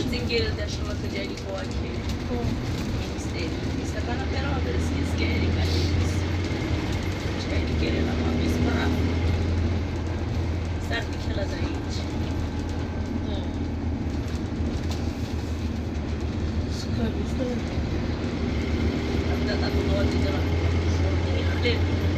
Zingira'da yaşamak özellik o ki. İşte, işte bana beraber siz gelin kardeşimiz. Çaylı gelin ama biz para. Sert bir kere de hiç. Sıkar bizde. Hatta da bunu ödeyeceğim. Şimdi yıkılır.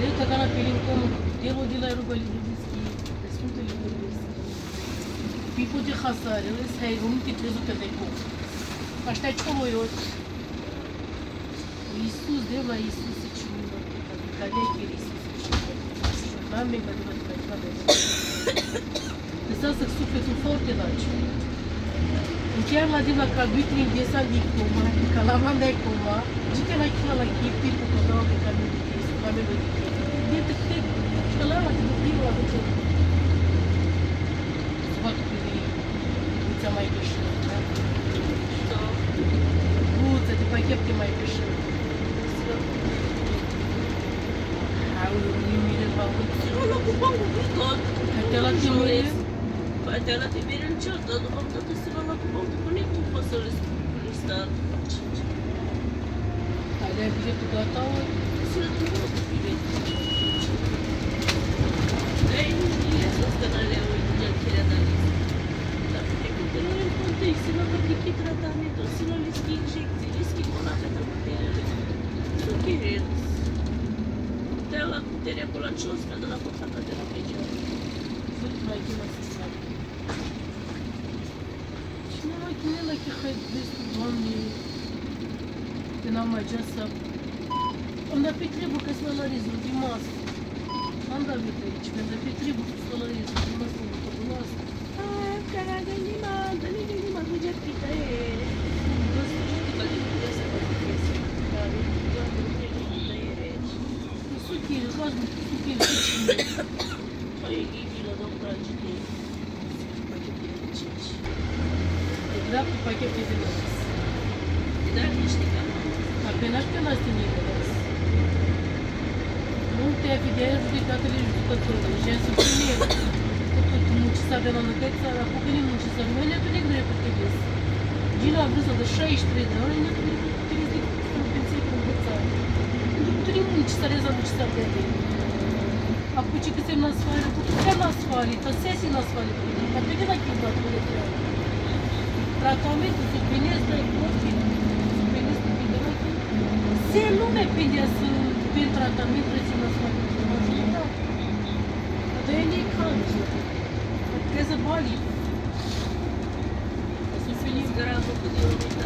Veio tocar na película delo de Lerubali que Assunto Lindo Rubiski. Pipo de Hazar, ele se rei, um que três o Tedeco. de como eu. Иисус, Дева Иисус, Чува, Кадеки Иисус, Чува. Маме, Бадева, Бадева. Lăsați să sufletul foarte laci. Chiar la de la calbitri în viața de coma, ca la manda lá coma, cite la chila eu chipii, cu că dau pe calbitri, me melodie. isso, caminho de isso. Dentro que tem, que lá lá do pipo lá do Вот ты, будь моя пиши, да? Будь, это пакетки мои пиши. А вы не мили вам. Хотела ты мили? Poate la te bine încet, dar după toată se va la cu băută cu nici tu poți să le spui star. А я três dias quando eu leio o dia tira da lista. Perché continuare il contessino perché chi trattamento sino gli schincci gli schicolate da se sono queridos della potere con la ciosca della portata della prigione vai che non si sa cineva che nella che hai visto domni che non mai già sa Onda pe trebuie că să analizăm din masă. Standartlıkla içmeme Petri bu ustaları yazılmaz mı? Bunu asıl. Aa, kararda liman, tane de liman, hocam bir de. Nasıl çıktı? Ben de bir yasa var. Yani, ben de bir yere gidiyor. Su kiri, gaz mı? Su kiri, içmiyor. Hayır, iyi bir adam bence değil. Paket edilmiş. Tekrar bir paket edilmez. Gider mi işte? Ha, ben hakkında seni yedirmez. Nu te evident judecatele judecătorului. Și să primim. Tot muncița de la năgăța, acum că nu muncița. Noi ne atunec dreptul pe des. Gina a vârstă de 63 de ani, ne atunec trebuie să compensie cu învățare. Tu не muncița, reza muncița de de. Acum ce că se nasfali, cu că nasfali, ta sesi nasfali. Dar pe de la chimbat, pe de treabă. Tratamentul suplinesc de copii, suplinesc de piderache. Se lume pendează pe tratament rețină să facă majoritate. Те заболели. Если не сгорал, то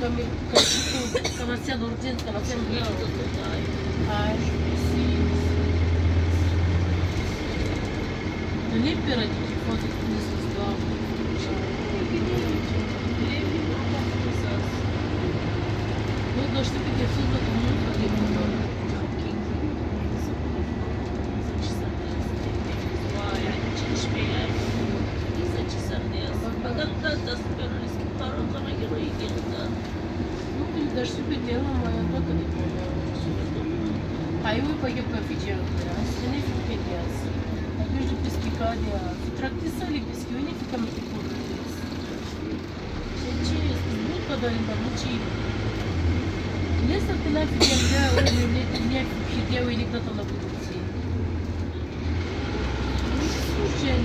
kami kamasia nordin kamasia nordin ay не пирать вот не создал ну то что ты все Федоренко лучи. Леса пила фидерга, ой, мне фидерга, или кто-то на будут идти. Слушай,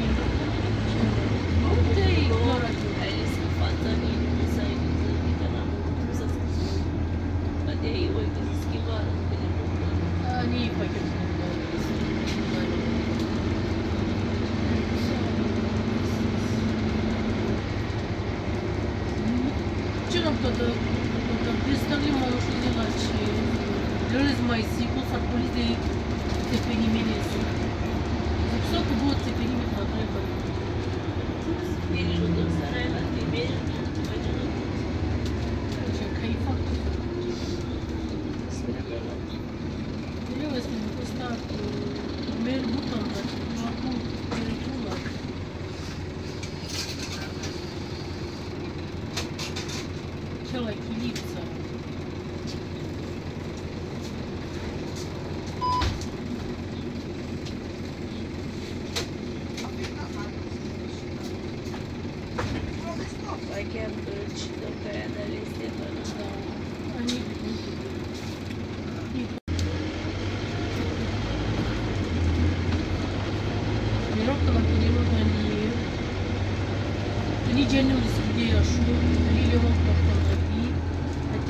реально кто-то представлял мою жизнь иначе. Лежит мои сикусы, полетели теперь не мелись. За псок будет теперь не мелись на той Thank you. Thank you.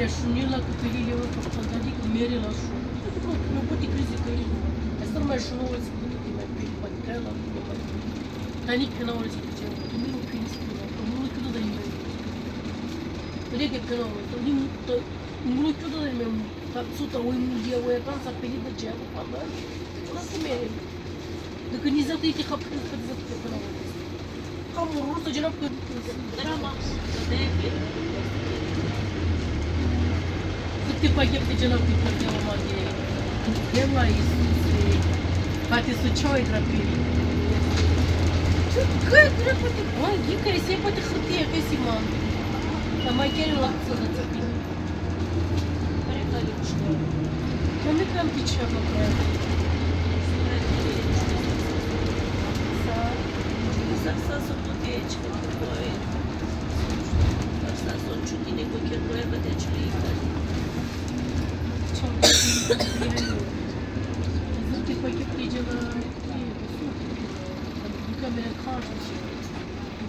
yaşınıyla kupeliyle ve kaptandadik merela şu. Ну, пути кризи кайли. Я сама еще на улице буду кимать, пить, пить, кайла, кимать. Таник на улице куча, то ты его переспила, то мы куда да имеем. Реки канал, то мы то мы куда да имеем. Так сута ой мудия ой там за пили да чая попала. У нас имеем. Да канизаты эти хапки за канал. Кому руса джинапка. Драма. Да, Ти погибли джинов, ти погибли маги. Дема Исусе. Па ти су чой драпи. Кай драпа ти боги, кай се па ти хрути, кай си мам. Ама кери лакцо да цепи. Прекали пшто. Мами кам ти че покрай. Sa sa sa poteci, poi sa sono giù di negoziatori e pateci lì.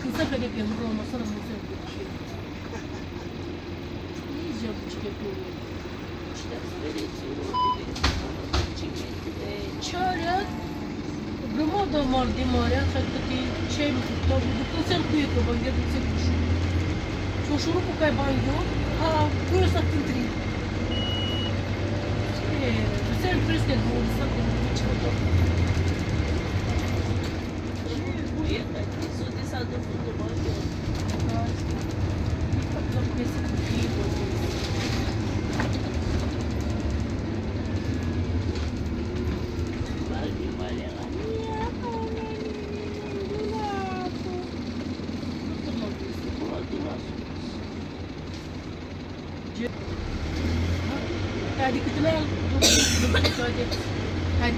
Kısa kalep yanında olmasa da mutlaka yapıyor. Ne yiyeceğim bu çiçek yapıyor? Чарят, громада Марди Маря, так таки чем то буду концерту этого, я тут все пишу. Что шурупу кайбаньо, а курса кентри. Something which would have.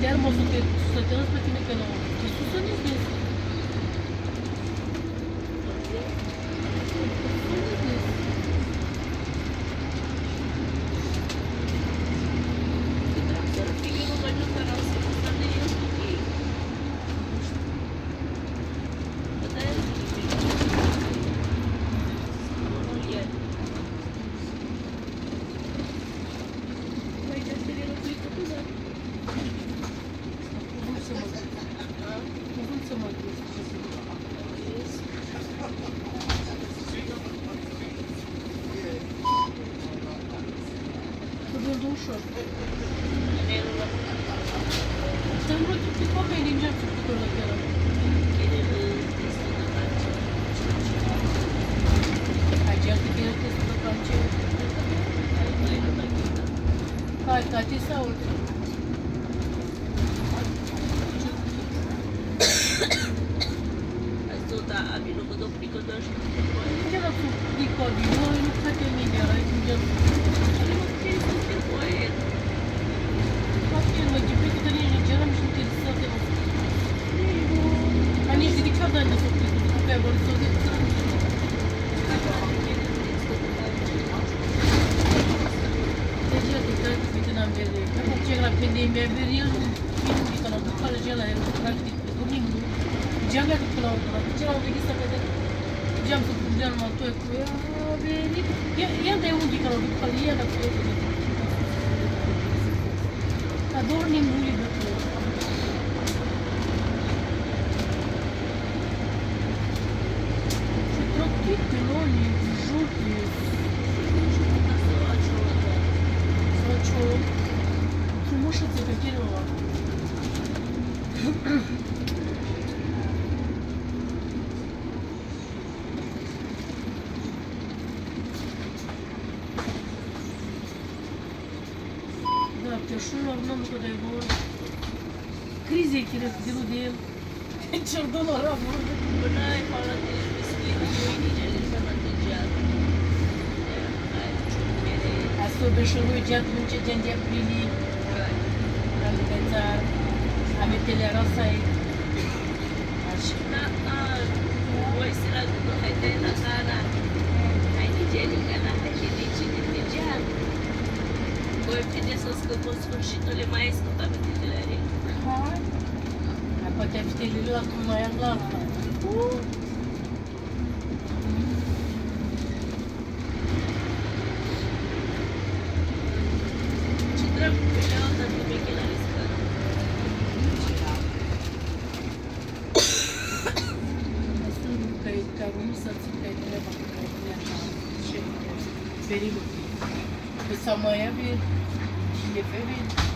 chiar mă sutăteam spre tine că nu. Că sus să nici ușor. Nerul ăla. Te-am vrut tu cu oamenii din geam făcut la chiar. Nerul este de face. Ai geam că chiar te să fac ce. Hai, mai la machina. Hai, tati sau جامعة الطلاب تجرى بقصة كذا جامعة الطلاب ما توقف يا بيري يا ده يودي كلام بخلي يا ده توقف أدورني مولي بطلاب Шутровки, пилони, жуки, что-то срачивало, срачивало. Ты можешь это первого? Yaşıyorum Kuday bu. Krize girip dilu değil. Çırdan ara vurdu. Bunay para değil. از تو به شروع جد اونچه جنگ اپریلی ولی بهتر همه دل را سعید نه نه وایسی را دو حیده نخر tot sfârșitul le mai ai scutat vitele are. Hai. Dar poate vitele lui acum noi am luat. Uh. Ce dracu că le-au dat de să țin că e treba, că e așa, ce e pericol. Mă ia bine. get finished.